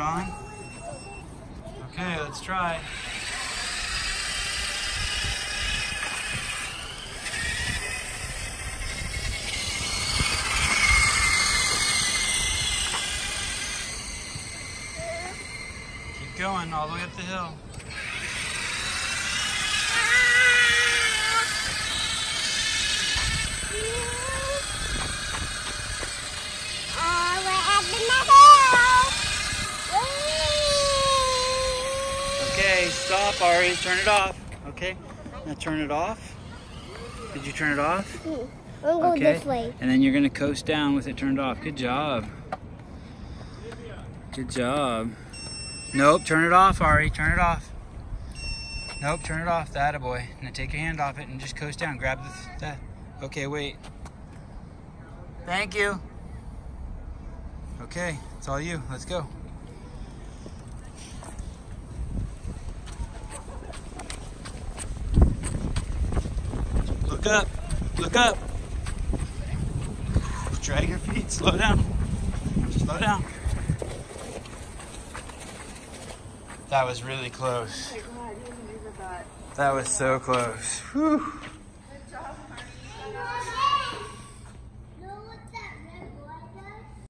it on? Okay, let's try. Keep going all the way up the hill. Okay, stop, Ari. Turn it off. Okay, now turn it off. Did you turn it off? Hmm. I'm going Okay. this way. And then you're gonna coast down with it turned off. Good job. Good job. Nope, turn it off, Ari. Turn it off. Nope, turn it off. That a boy. Now take your hand off it and just coast down. Grab the that. Okay, wait. Thank you. Okay, it's all you. Let's go. Look up. Look up. Drag your feet. Slow down. Slow down. That was really close. That was so close. Whew.